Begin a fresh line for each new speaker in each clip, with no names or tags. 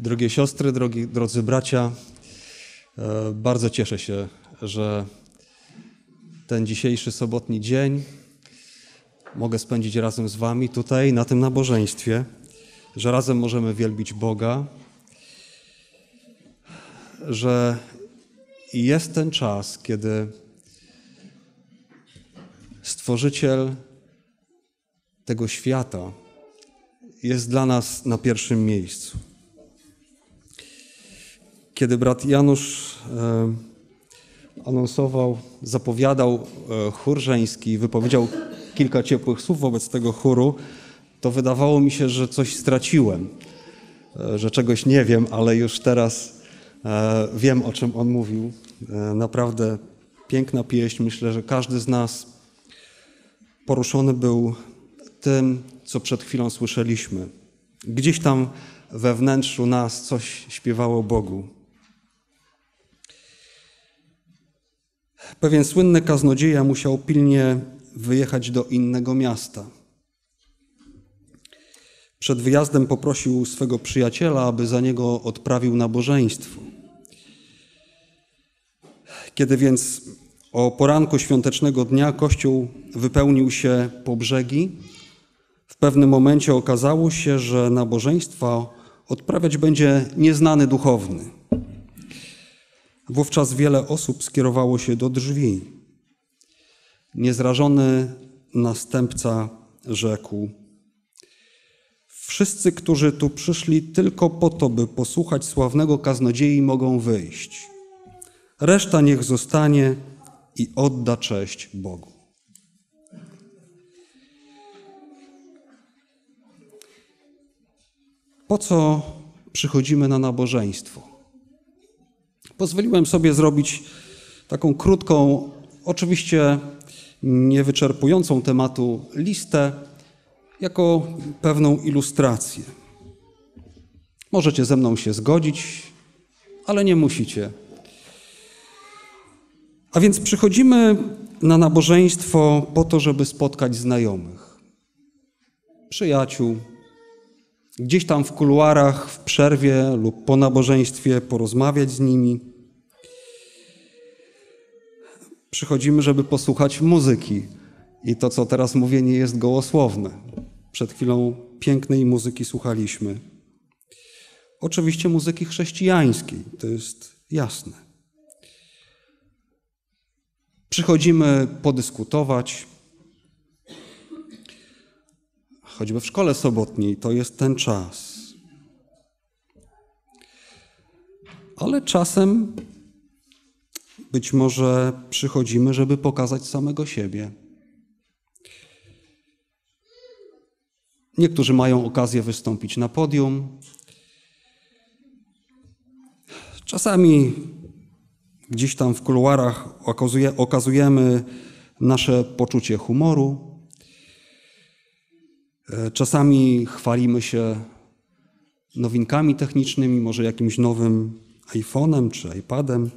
Drogie siostry, drogi, drodzy bracia, e, bardzo cieszę się, że ten dzisiejszy sobotni dzień mogę spędzić razem z Wami tutaj na tym nabożeństwie, że razem możemy wielbić Boga, że jest ten czas, kiedy Stworzyciel tego świata jest dla nas na pierwszym miejscu. Kiedy brat Janusz e, anonsował, zapowiadał e, chór żeński, wypowiedział kilka ciepłych słów wobec tego chóru, to wydawało mi się, że coś straciłem, e, że czegoś nie wiem, ale już teraz wiem, o czym on mówił. Naprawdę piękna pieśń. Myślę, że każdy z nas poruszony był tym, co przed chwilą słyszeliśmy. Gdzieś tam we wnętrzu nas coś śpiewało Bogu. Pewien słynny kaznodzieja musiał pilnie wyjechać do innego miasta. Przed wyjazdem poprosił swego przyjaciela, aby za niego odprawił nabożeństwo. Kiedy więc o poranku świątecznego dnia kościół wypełnił się po brzegi, w pewnym momencie okazało się, że nabożeństwa odprawiać będzie nieznany duchowny. Wówczas wiele osób skierowało się do drzwi. Niezrażony następca rzekł: Wszyscy, którzy tu przyszli tylko po to, by posłuchać sławnego kaznodziei, mogą wyjść. Reszta niech zostanie i odda cześć Bogu. Po co przychodzimy na nabożeństwo? Pozwoliłem sobie zrobić taką krótką, oczywiście niewyczerpującą tematu listę, jako pewną ilustrację. Możecie ze mną się zgodzić, ale nie musicie. A więc przychodzimy na nabożeństwo po to, żeby spotkać znajomych, przyjaciół, gdzieś tam w kuluarach, w przerwie lub po nabożeństwie porozmawiać z nimi. Przychodzimy, żeby posłuchać muzyki. I to, co teraz mówię, nie jest gołosłowne. Przed chwilą pięknej muzyki słuchaliśmy. Oczywiście muzyki chrześcijańskiej, to jest jasne. Przychodzimy podyskutować, choćby w szkole sobotniej, to jest ten czas. Ale czasem być może przychodzimy, żeby pokazać samego siebie. Niektórzy mają okazję wystąpić na podium. Czasami gdzieś tam w kuluarach okazuje, okazujemy nasze poczucie humoru. E, czasami chwalimy się nowinkami technicznymi, może jakimś nowym iPhone'em czy iPadem.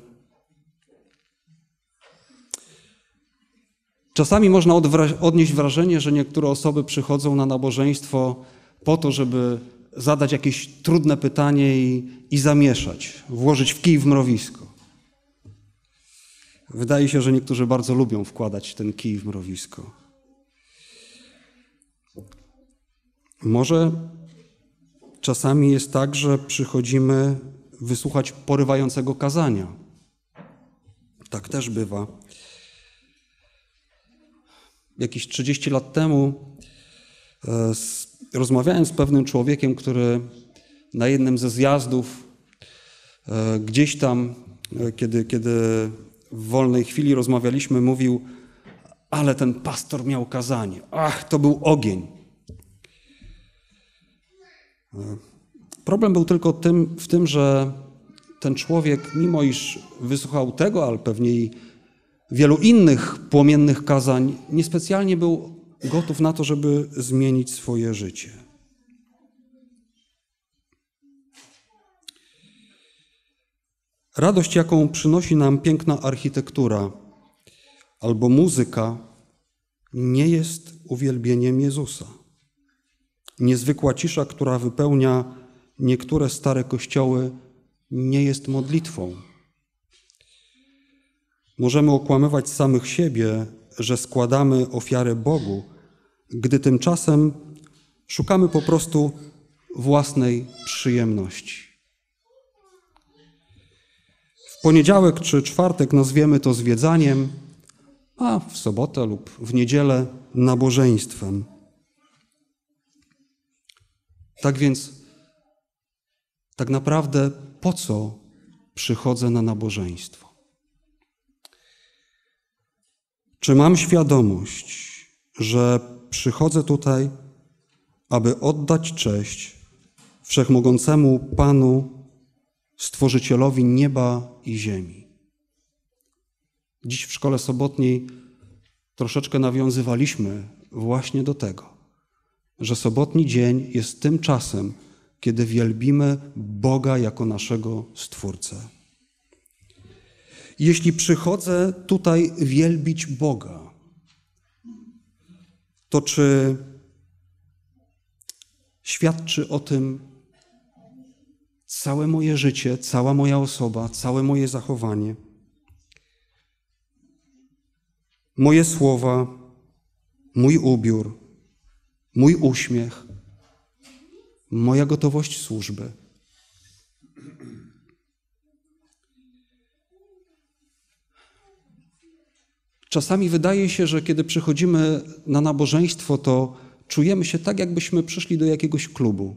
Czasami można odnieść wrażenie, że niektóre osoby przychodzą na nabożeństwo po to, żeby zadać jakieś trudne pytanie i, i zamieszać, włożyć w kij w mrowisko. Wydaje się, że niektórzy bardzo lubią wkładać ten kij w mrowisko. Może czasami jest tak, że przychodzimy wysłuchać porywającego kazania. Tak też bywa. Jakieś 30 lat temu e, rozmawiałem z pewnym człowiekiem, który na jednym ze zjazdów e, gdzieś tam, e, kiedy, kiedy w wolnej chwili rozmawialiśmy, mówił, ale ten pastor miał kazanie. Ach, to był ogień. Problem był tylko tym, w tym, że ten człowiek, mimo iż wysłuchał tego, ale pewnie i wielu innych płomiennych kazań, niespecjalnie był gotów na to, żeby zmienić swoje życie. Radość, jaką przynosi nam piękna architektura albo muzyka, nie jest uwielbieniem Jezusa. Niezwykła cisza, która wypełnia niektóre stare kościoły nie jest modlitwą. Możemy okłamywać samych siebie, że składamy ofiarę Bogu, gdy tymczasem szukamy po prostu własnej przyjemności. W poniedziałek czy czwartek nazwiemy to zwiedzaniem, a w sobotę lub w niedzielę nabożeństwem. Tak więc, tak naprawdę, po co przychodzę na nabożeństwo? Czy mam świadomość, że przychodzę tutaj, aby oddać cześć wszechmogącemu Panu, Stworzycielowi nieba i ziemi? Dziś w szkole sobotniej troszeczkę nawiązywaliśmy właśnie do tego, że sobotni dzień jest tym czasem, kiedy wielbimy Boga jako naszego Stwórcę. Jeśli przychodzę tutaj wielbić Boga, to czy świadczy o tym całe moje życie, cała moja osoba, całe moje zachowanie? Moje słowa, mój ubiór, mój uśmiech, moja gotowość służby. Czasami wydaje się, że kiedy przychodzimy na nabożeństwo, to czujemy się tak, jakbyśmy przyszli do jakiegoś klubu.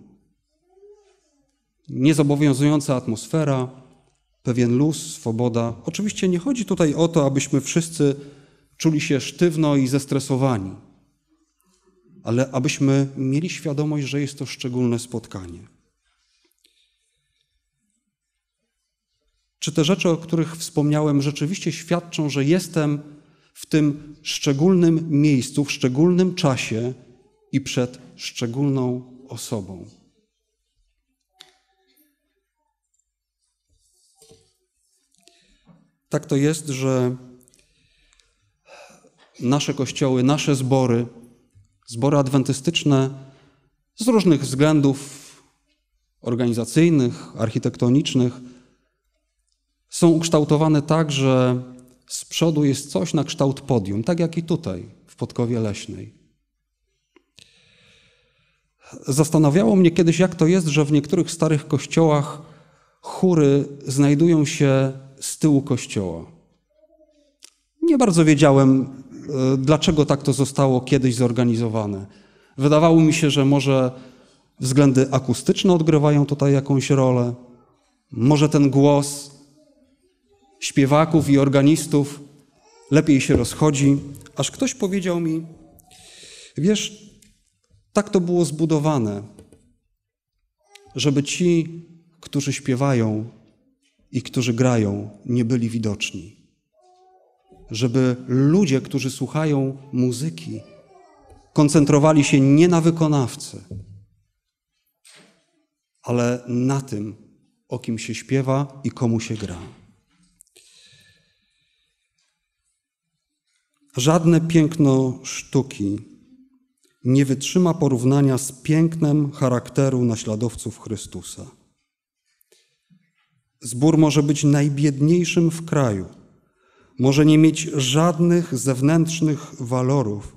Niezobowiązująca atmosfera, pewien luz, swoboda. Oczywiście nie chodzi tutaj o to, abyśmy wszyscy czuli się sztywno i zestresowani, ale abyśmy mieli świadomość, że jest to szczególne spotkanie. Czy te rzeczy, o których wspomniałem, rzeczywiście świadczą, że jestem w tym szczególnym miejscu, w szczególnym czasie i przed szczególną osobą? Tak to jest, że nasze kościoły, nasze zbory, zbory adwentystyczne z różnych względów organizacyjnych, architektonicznych są ukształtowane tak, że z przodu jest coś na kształt podium, tak jak i tutaj w Podkowie Leśnej. Zastanawiało mnie kiedyś, jak to jest, że w niektórych starych kościołach chóry znajdują się z tyłu kościoła. Nie bardzo wiedziałem, E, dlaczego tak to zostało kiedyś zorganizowane. Wydawało mi się, że może względy akustyczne odgrywają tutaj jakąś rolę. Może ten głos śpiewaków i organistów lepiej się rozchodzi, aż ktoś powiedział mi: Wiesz, tak to było zbudowane, żeby ci, którzy śpiewają i którzy grają, nie byli widoczni żeby ludzie, którzy słuchają muzyki, koncentrowali się nie na wykonawcy, ale na tym, o kim się śpiewa i komu się gra. Żadne piękno sztuki nie wytrzyma porównania z pięknem charakteru naśladowców Chrystusa. Zbór może być najbiedniejszym w kraju, może nie mieć żadnych zewnętrznych walorów,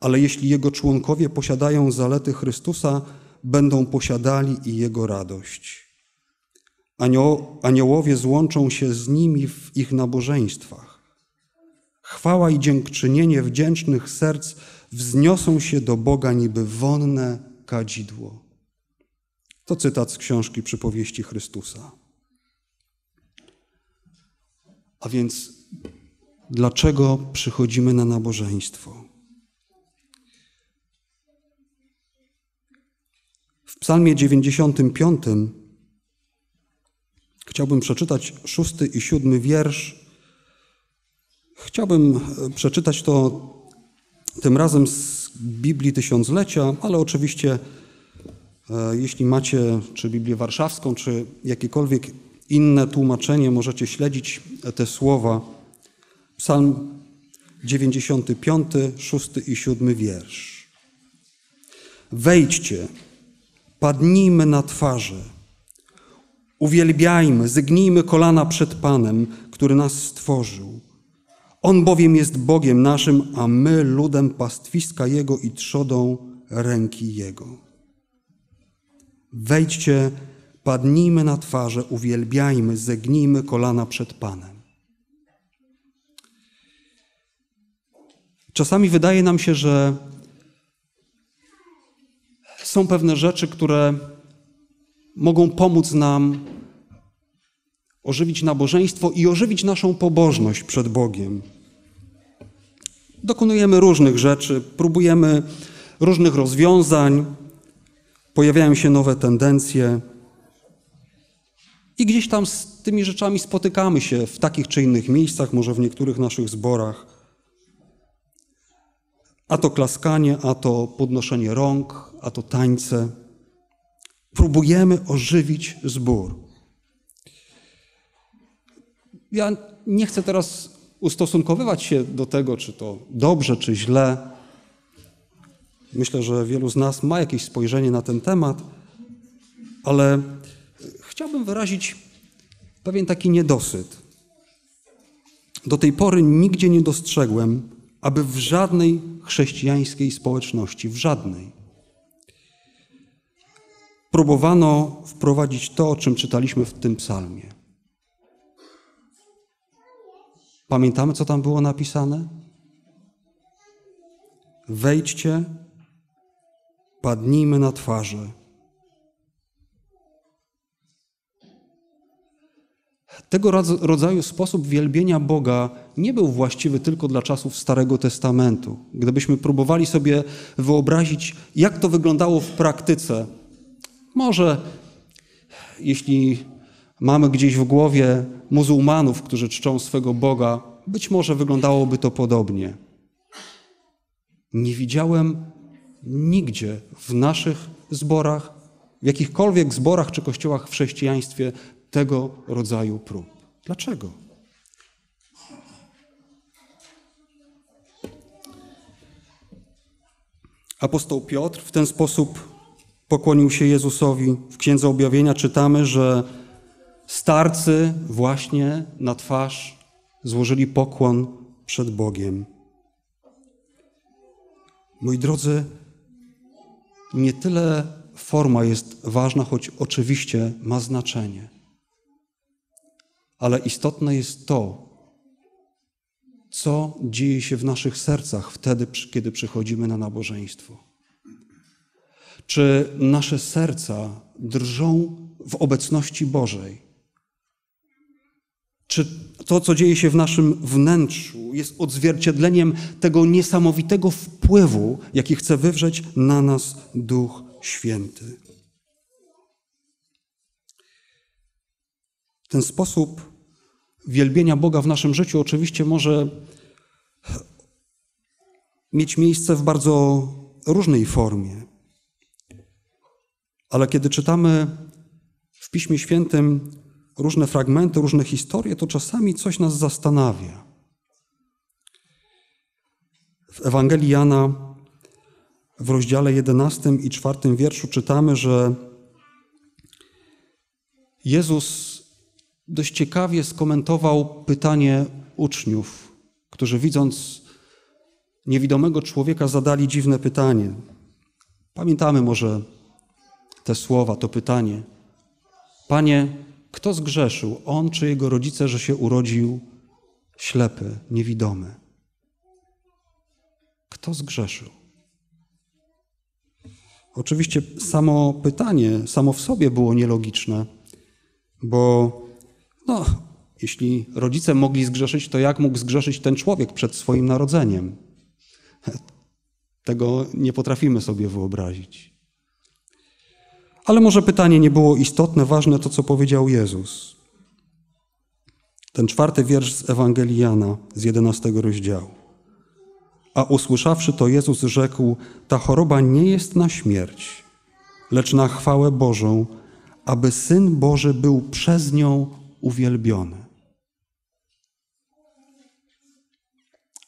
ale jeśli jego członkowie posiadają zalety Chrystusa, będą posiadali i jego radość. Anioł, aniołowie złączą się z nimi w ich nabożeństwach. Chwała i dziękczynienie wdzięcznych serc wzniosą się do Boga niby wonne kadzidło. To cytat z książki Przypowieści Chrystusa. A więc dlaczego przychodzimy na nabożeństwo. W Psalmie 95 chciałbym przeczytać szósty i siódmy wiersz. Chciałbym e, przeczytać to tym razem z Biblii Tysiąclecia, ale oczywiście, e, jeśli macie czy Biblię Warszawską, czy jakiekolwiek inne tłumaczenie, możecie śledzić te słowa. Psalm 95, 6 i 7 wiersz. Wejdźcie, padnijmy na twarze Uwielbiajmy, zygnijmy kolana przed Panem, który nas stworzył. On bowiem jest Bogiem naszym, a my ludem pastwiska Jego i trzodą ręki Jego. Wejdźcie, padnijmy na twarze, uwielbiajmy, zegnijmy kolana przed Panem. Czasami wydaje nam się, że są pewne rzeczy, które mogą pomóc nam ożywić nabożeństwo i ożywić naszą pobożność przed Bogiem. Dokonujemy różnych rzeczy, próbujemy różnych rozwiązań, pojawiają się nowe tendencje. I gdzieś tam z tymi rzeczami spotykamy się w takich czy innych miejscach, może w niektórych naszych zborach. A to klaskanie, a to podnoszenie rąk, a to tańce. Próbujemy ożywić zbór. Ja nie chcę teraz ustosunkowywać się do tego, czy to dobrze, czy źle. Myślę, że wielu z nas ma jakieś spojrzenie na ten temat, ale chciałbym wyrazić pewien taki niedosyt. Do tej pory nigdzie nie dostrzegłem, aby w żadnej chrześcijańskiej społeczności, w żadnej, próbowano wprowadzić to, o czym czytaliśmy w tym psalmie. Pamiętamy, co tam było napisane? Wejdźcie, padnijmy na twarze. Tego rodzaju sposób wielbienia Boga nie był właściwy tylko dla czasów Starego Testamentu. Gdybyśmy próbowali sobie wyobrazić, jak to wyglądało w praktyce, może jeśli mamy gdzieś w głowie muzułmanów, którzy czczą swego Boga, być może wyglądałoby to podobnie. Nie widziałem nigdzie w naszych zborach, w jakichkolwiek zborach czy kościołach w chrześcijaństwie tego rodzaju prób. Dlaczego? Apostoł Piotr w ten sposób pokłonił się Jezusowi. W Księdze Objawienia czytamy, że starcy właśnie na twarz złożyli pokłon przed Bogiem. Moi drodzy, nie tyle forma jest ważna, choć oczywiście ma znaczenie, ale istotne jest to, co dzieje się w naszych sercach wtedy, kiedy przychodzimy na nabożeństwo. Czy nasze serca drżą w obecności Bożej? Czy to, co dzieje się w naszym wnętrzu, jest odzwierciedleniem tego niesamowitego wpływu, jaki chce wywrzeć na nas Duch Święty? Ten sposób wielbienia Boga w naszym życiu oczywiście może mieć miejsce w bardzo różnej formie. Ale kiedy czytamy w Piśmie Świętym różne fragmenty, różne historie, to czasami coś nas zastanawia. W Ewangelii Jana w rozdziale 11 i 4 wierszu czytamy, że Jezus dość ciekawie skomentował pytanie uczniów, którzy widząc niewidomego człowieka zadali dziwne pytanie. Pamiętamy może te słowa, to pytanie. Panie, kto zgrzeszył, on czy jego rodzice, że się urodził ślepy, niewidomy? Kto zgrzeszył? Oczywiście samo pytanie, samo w sobie było nielogiczne, bo no, jeśli rodzice mogli zgrzeszyć, to jak mógł zgrzeszyć ten człowiek przed swoim narodzeniem? Tego nie potrafimy sobie wyobrazić. Ale może pytanie nie było istotne, ważne to, co powiedział Jezus. Ten czwarty wiersz z Ewangelii Jana z jedenastego rozdziału. A usłyszawszy to, Jezus rzekł: Ta choroba nie jest na śmierć, lecz na chwałę Bożą, aby syn Boży był przez nią uwielbiony.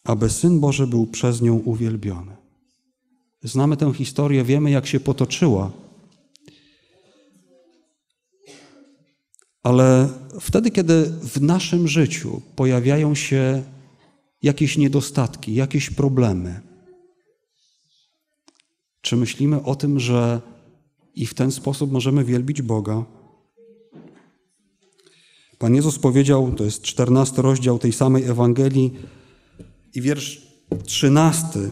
Aby syn Boży był przez nią uwielbiony. Znamy tę historię, wiemy, jak się potoczyła Ale wtedy, kiedy w naszym życiu pojawiają się jakieś niedostatki, jakieś problemy, czy myślimy o tym, że i w ten sposób możemy wielbić Boga? Pan Jezus powiedział, to jest czternasty rozdział tej samej Ewangelii i wiersz trzynasty.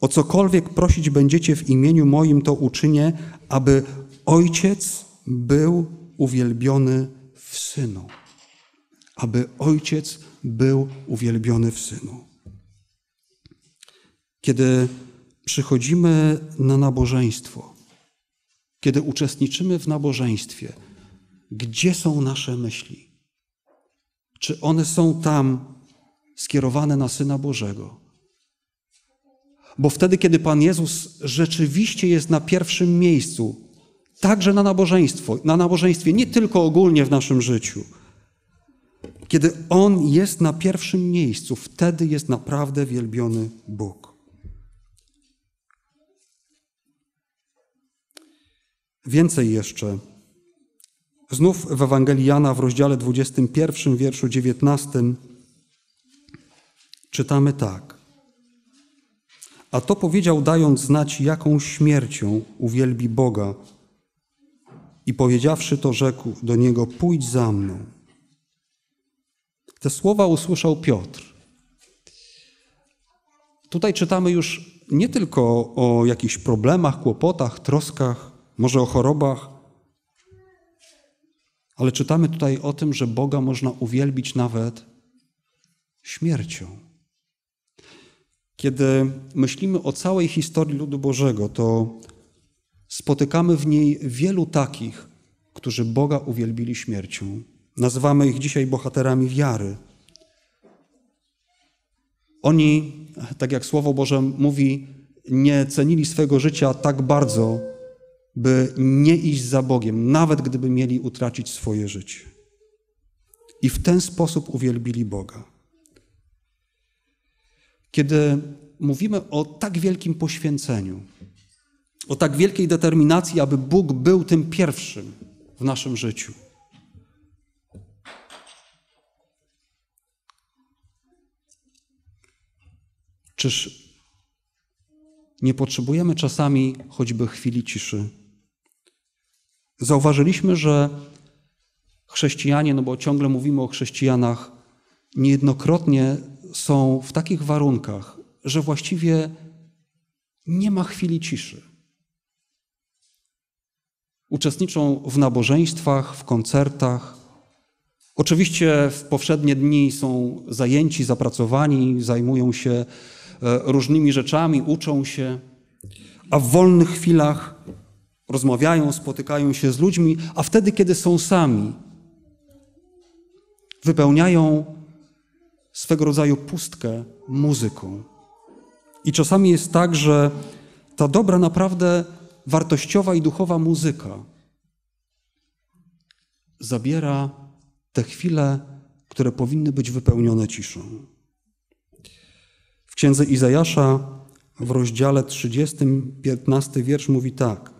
O cokolwiek prosić będziecie w imieniu moim, to uczynię, aby Ojciec był uwielbiony w Synu. Aby Ojciec był uwielbiony w Synu. Kiedy przychodzimy na nabożeństwo, kiedy uczestniczymy w nabożeństwie, gdzie są nasze myśli? Czy one są tam skierowane na Syna Bożego? Bo wtedy, kiedy Pan Jezus rzeczywiście jest na pierwszym miejscu, także na nabożeństwo, na nabożeństwie, nie tylko ogólnie w naszym życiu, kiedy On jest na pierwszym miejscu, wtedy jest naprawdę wielbiony Bóg. Więcej jeszcze. Znów w Ewangelii Jana w rozdziale 21, wierszu 19 czytamy tak. A to powiedział, dając znać, jaką śmiercią uwielbi Boga. I powiedziawszy to, rzekł do niego: Pójdź za mną. Te słowa usłyszał Piotr. Tutaj czytamy już nie tylko o jakichś problemach, kłopotach, troskach, może o chorobach, ale czytamy tutaj o tym, że Boga można uwielbić nawet śmiercią. Kiedy myślimy o całej historii ludu Bożego, to spotykamy w niej wielu takich, którzy Boga uwielbili śmiercią. Nazywamy ich dzisiaj bohaterami wiary. Oni, tak jak Słowo Boże mówi, nie cenili swego życia tak bardzo, by nie iść za Bogiem, nawet gdyby mieli utracić swoje życie. I w ten sposób uwielbili Boga. Kiedy mówimy o tak wielkim poświęceniu, o tak wielkiej determinacji, aby Bóg był tym pierwszym w naszym życiu, czyż nie potrzebujemy czasami choćby chwili ciszy? Zauważyliśmy, że chrześcijanie, no bo ciągle mówimy o chrześcijanach, niejednokrotnie są w takich warunkach, że właściwie nie ma chwili ciszy. Uczestniczą w nabożeństwach, w koncertach. Oczywiście w powszednie dni są zajęci, zapracowani, zajmują się e, różnymi rzeczami, uczą się, a w wolnych chwilach rozmawiają, spotykają się z ludźmi, a wtedy, kiedy są sami, wypełniają swego rodzaju pustkę muzyką. I czasami jest tak, że ta dobra, naprawdę wartościowa i duchowa muzyka zabiera te chwile, które powinny być wypełnione ciszą. W księdze Izajasza w rozdziale 30, 15 wiersz mówi tak: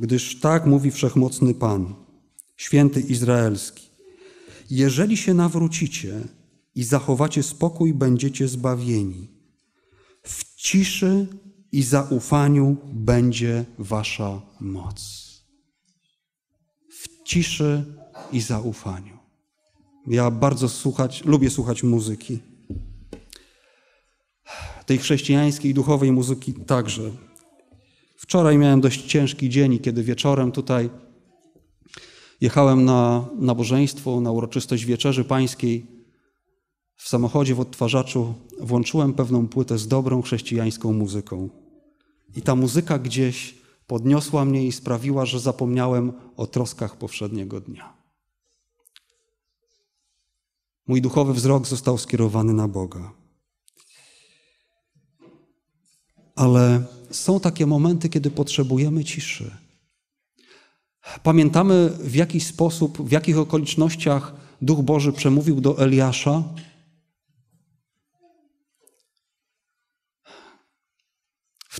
Gdyż tak mówi wszechmocny Pan, święty Izraelski: Jeżeli się nawrócicie i zachowacie spokój, będziecie zbawieni. W ciszy i zaufaniu będzie wasza moc. W ciszy i zaufaniu. Ja bardzo słuchać, lubię słuchać muzyki. Tej chrześcijańskiej, duchowej muzyki także. Wczoraj miałem dość ciężki dzień, kiedy wieczorem tutaj jechałem na nabożeństwo, na uroczystość Wieczerzy Pańskiej. W samochodzie w odtwarzaczu włączyłem pewną płytę z dobrą chrześcijańską muzyką. I ta muzyka gdzieś podniosła mnie i sprawiła, że zapomniałem o troskach powszedniego dnia. Mój duchowy wzrok został skierowany na Boga. Ale są takie momenty, kiedy potrzebujemy ciszy. Pamiętamy, w jaki sposób, w jakich okolicznościach Duch Boży przemówił do Eliasza.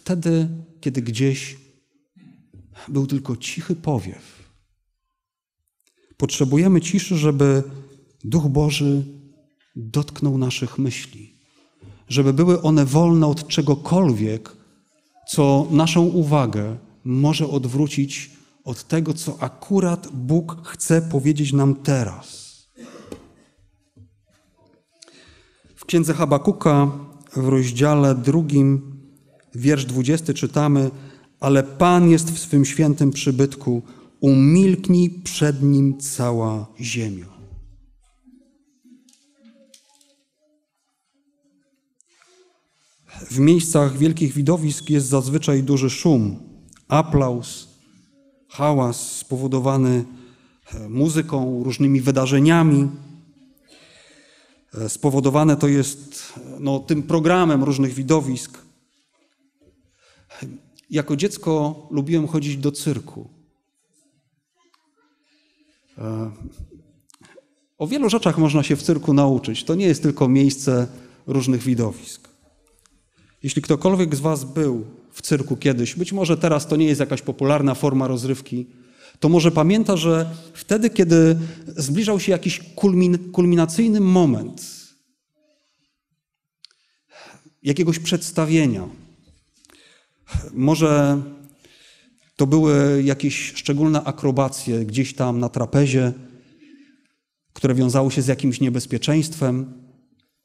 Wtedy, kiedy gdzieś był tylko cichy powiew. Potrzebujemy ciszy, żeby Duch Boży dotknął naszych myśli, żeby były one wolne od czegokolwiek, co naszą uwagę może odwrócić od tego, co akurat Bóg chce powiedzieć nam teraz. W księdze Habakuka w rozdziale drugim, wiersz 20 czytamy: Ale Pan jest w swym świętym przybytku, umilknij przed nim cała ziemia. W miejscach wielkich widowisk jest zazwyczaj duży szum, aplauz, hałas spowodowany e, muzyką, różnymi wydarzeniami. E, spowodowane to jest no, tym programem różnych widowisk. Jako dziecko lubiłem chodzić do cyrku. E, o wielu rzeczach można się w cyrku nauczyć. To nie jest tylko miejsce różnych widowisk. Jeśli ktokolwiek z Was był w cyrku kiedyś, być może teraz to nie jest jakaś popularna forma rozrywki, to może pamięta, że wtedy, kiedy zbliżał się jakiś kulmin, kulminacyjny moment jakiegoś przedstawienia, może to były jakieś szczególne akrobacje gdzieś tam na trapezie, które wiązały się z jakimś niebezpieczeństwem,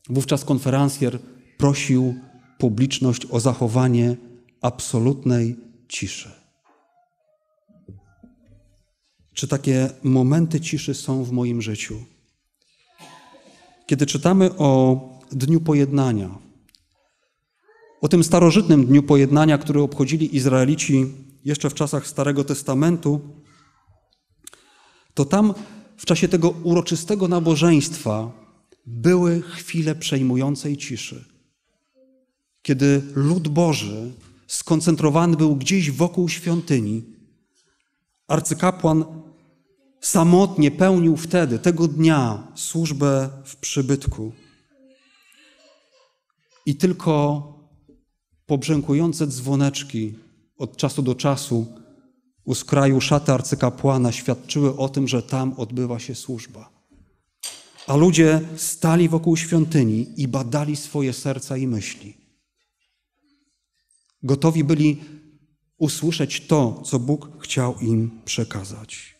wówczas konferencjer prosił publiczność o zachowanie absolutnej ciszy. Czy takie momenty ciszy są w moim życiu? Kiedy czytamy o Dniu Pojednania, o tym starożytnym Dniu Pojednania, który obchodzili Izraelici jeszcze w czasach Starego Testamentu, to tam w czasie tego uroczystego nabożeństwa były chwile przejmującej ciszy kiedy lud Boży skoncentrowany był gdzieś wokół świątyni, arcykapłan samotnie pełnił wtedy, tego dnia, służbę w przybytku. I tylko pobrzękujące dzwoneczki od czasu do czasu u skraju szaty arcykapłana świadczyły o tym, że tam odbywa się służba. A ludzie stali wokół świątyni i badali swoje serca i myśli. Gotowi byli usłyszeć to, co Bóg chciał im przekazać.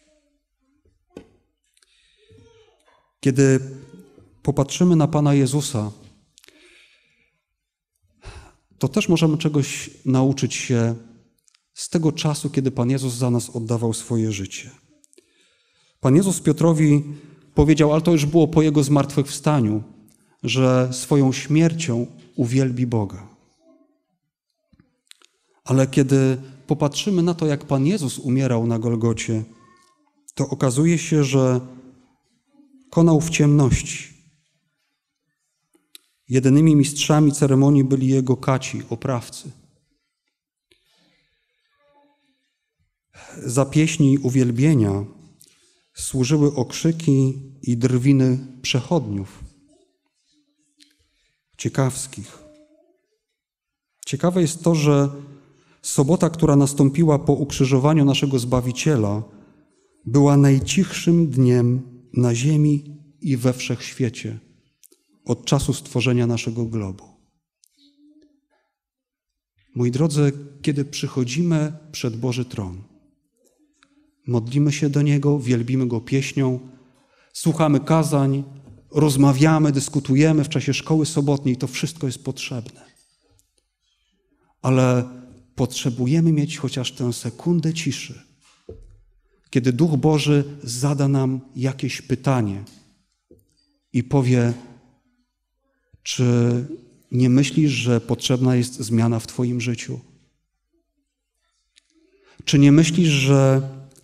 Kiedy popatrzymy na Pana Jezusa, to też możemy czegoś nauczyć się z tego czasu, kiedy Pan Jezus za nas oddawał swoje życie. Pan Jezus Piotrowi powiedział, ale to już było po Jego zmartwychwstaniu, że swoją śmiercią uwielbi Boga. Ale kiedy popatrzymy na to, jak Pan Jezus umierał na Golgocie, to okazuje się, że konał w ciemności. Jedynymi mistrzami ceremonii byli jego kaci, oprawcy. Za pieśni uwielbienia służyły okrzyki i drwiny przechodniów ciekawskich. Ciekawe jest to, że Sobota, która nastąpiła po ukrzyżowaniu naszego Zbawiciela, była najcichszym dniem na Ziemi i we wszechświecie od czasu stworzenia naszego globu. Moi drodzy, kiedy przychodzimy przed Boży Tron, modlimy się do Niego, wielbimy Go pieśnią, słuchamy kazań, rozmawiamy, dyskutujemy w czasie szkoły sobotniej, to wszystko jest potrzebne. Ale potrzebujemy mieć chociaż tę sekundę ciszy, kiedy Duch Boży zada nam jakieś pytanie i powie, czy nie myślisz, że potrzebna jest zmiana w Twoim życiu? Czy nie myślisz, że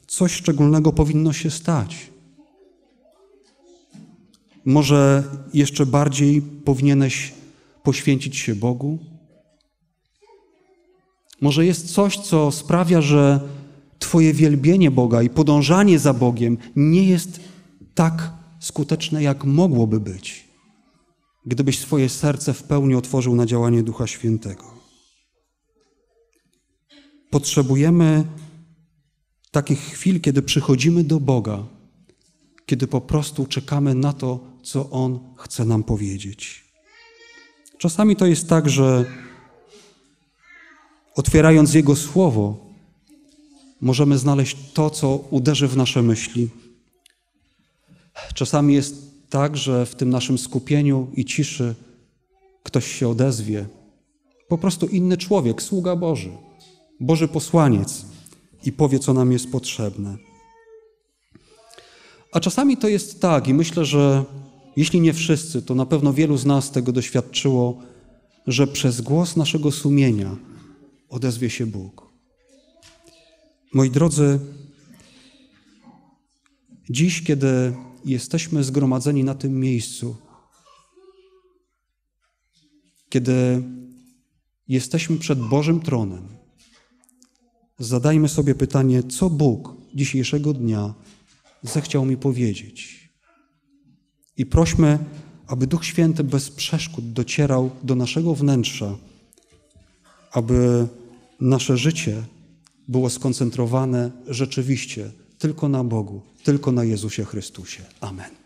coś szczególnego powinno się stać? Może jeszcze bardziej powinieneś poświęcić się Bogu? Może jest coś, co sprawia, że Twoje wielbienie Boga i podążanie za Bogiem nie jest tak skuteczne, jak mogłoby być, gdybyś swoje serce w pełni otworzył na działanie Ducha Świętego. Potrzebujemy takich chwil, kiedy przychodzimy do Boga kiedy po prostu czekamy na to, co On chce nam powiedzieć. Czasami to jest tak, że otwierając Jego słowo, możemy znaleźć to, co uderzy w nasze myśli. Czasami jest tak, że w tym naszym skupieniu i ciszy ktoś się odezwie. Po prostu inny człowiek, sługa Boży, Boży posłaniec i powie, co nam jest potrzebne. A czasami to jest tak, i myślę, że jeśli nie wszyscy, to na pewno wielu z nas tego doświadczyło, że przez głos naszego sumienia odezwie się Bóg. Moi drodzy, dziś, kiedy jesteśmy zgromadzeni na tym miejscu, kiedy jesteśmy przed Bożym tronem, zadajmy sobie pytanie, co Bóg dzisiejszego dnia zechciał mi powiedzieć. I prośmy, aby Duch Święty bez przeszkód docierał do naszego wnętrza, aby nasze życie było skoncentrowane rzeczywiście tylko na Bogu, tylko na Jezusie Chrystusie. Amen.